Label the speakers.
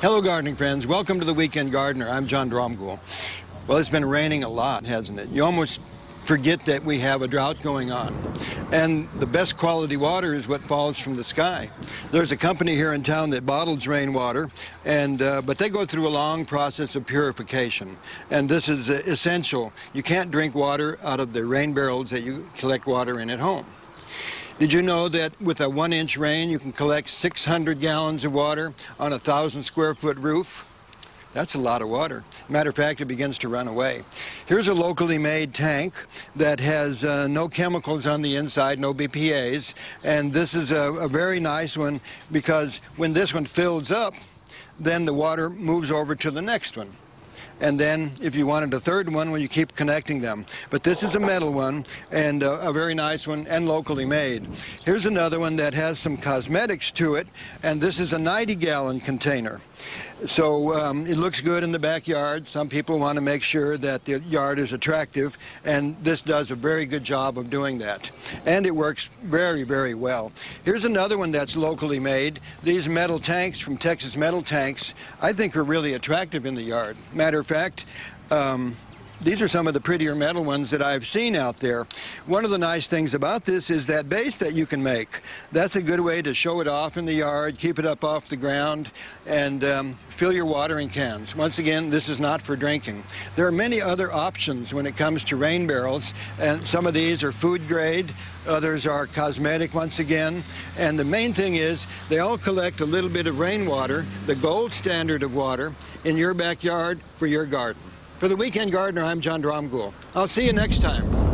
Speaker 1: Hello, gardening friends. Welcome to the Weekend Gardener. I'm John Dromgoole. Well, it's been raining a lot, hasn't it? You almost forget that we have a drought going on. And the best quality water is what falls from the sky. There's a company here in town that bottles rainwater, and uh, but they go through a long process of purification. And this is uh, essential. You can't drink water out of the rain barrels that you collect water in at home. Did you know that with a one inch rain you can collect 600 gallons of water on a thousand square foot roof? That's a lot of water. Matter of fact, it begins to run away. Here's a locally made tank that has uh, no chemicals on the inside, no BPAs, and this is a, a very nice one because when this one fills up, then the water moves over to the next one and then if you wanted a third one, well, you keep connecting them. But this is a metal one, and uh, a very nice one, and locally made. Here's another one that has some cosmetics to it, and this is a 90-gallon container. So um, it looks good in the backyard. Some people want to make sure that the yard is attractive, and this does a very good job of doing that. And it works very, very well. Here's another one that's locally made. These metal tanks from Texas Metal Tanks, I think are really attractive in the yard. Matter of fact, um, these are some of the prettier metal ones that I've seen out there. One of the nice things about this is that base that you can make. That's a good way to show it off in the yard, keep it up off the ground, and um, fill your watering cans. Once again, this is not for drinking. There are many other options when it comes to rain barrels, and some of these are food grade, others are cosmetic once again, and the main thing is they all collect a little bit of rainwater, the gold standard of water, in your backyard for your garden. For the Weekend Gardener, I'm John Dromgoole. I'll see you next time.